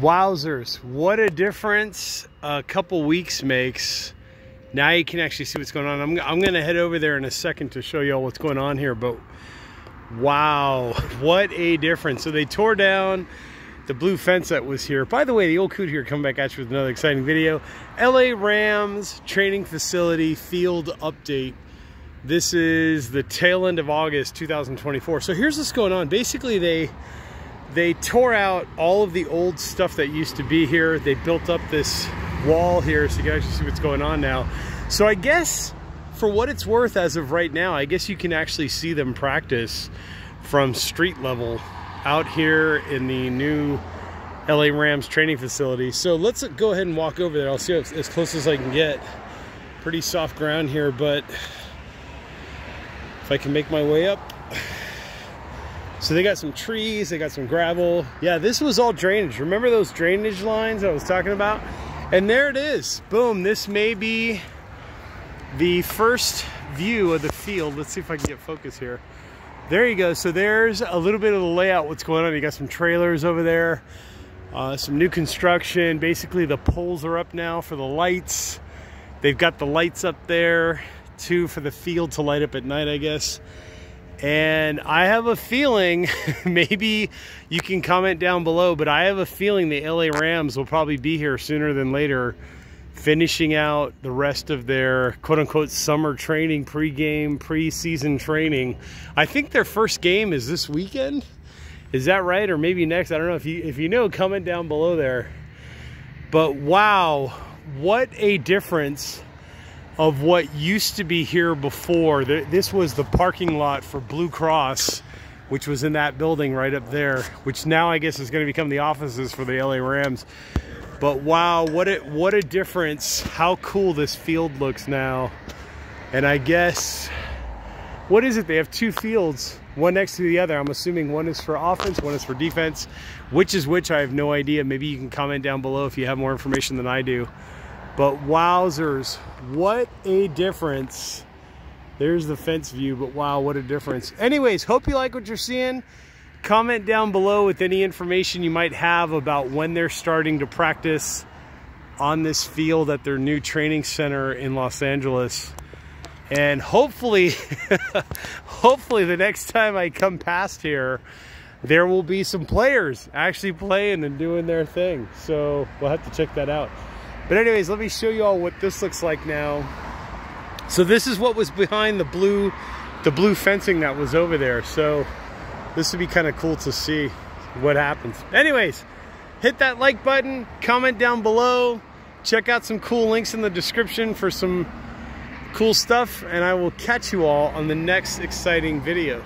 Wowzers, what a difference a couple weeks makes. Now you can actually see what's going on. I'm, I'm gonna head over there in a second to show you all what's going on here, but wow, what a difference. So they tore down the blue fence that was here. By the way, the old coot here coming back at you with another exciting video. LA Rams training facility field update. This is the tail end of August 2024. So here's what's going on. Basically, they they tore out all of the old stuff that used to be here. They built up this wall here so you guys can see what's going on now. So I guess for what it's worth as of right now, I guess you can actually see them practice from street level out here in the new LA Rams training facility. So let's go ahead and walk over there. I'll see as close as I can get. Pretty soft ground here, but if I can make my way up. So they got some trees, they got some gravel. Yeah, this was all drainage. Remember those drainage lines I was talking about? And there it is. Boom, this may be the first view of the field. Let's see if I can get focus here. There you go. So there's a little bit of the layout, what's going on. You got some trailers over there, uh, some new construction. Basically the poles are up now for the lights. They've got the lights up there too for the field to light up at night, I guess. And I have a feeling, maybe you can comment down below, but I have a feeling the LA Rams will probably be here sooner than later, finishing out the rest of their quote unquote summer training, pre-game, pre-season training. I think their first game is this weekend. Is that right? Or maybe next? I don't know if you if you know, comment down below there. But wow, what a difference of what used to be here before. This was the parking lot for Blue Cross, which was in that building right up there, which now I guess is going to become the offices for the LA Rams. But wow, what a, what a difference. How cool this field looks now. And I guess, what is it? They have two fields, one next to the other. I'm assuming one is for offense, one is for defense. Which is which, I have no idea. Maybe you can comment down below if you have more information than I do. But wowzers, what a difference. There's the fence view, but wow, what a difference. Anyways, hope you like what you're seeing. Comment down below with any information you might have about when they're starting to practice on this field at their new training center in Los Angeles. And hopefully, hopefully the next time I come past here, there will be some players actually playing and doing their thing. So we'll have to check that out. But anyways, let me show you all what this looks like now. So this is what was behind the blue, the blue fencing that was over there. So this would be kind of cool to see what happens. Anyways, hit that like button, comment down below, check out some cool links in the description for some cool stuff, and I will catch you all on the next exciting video.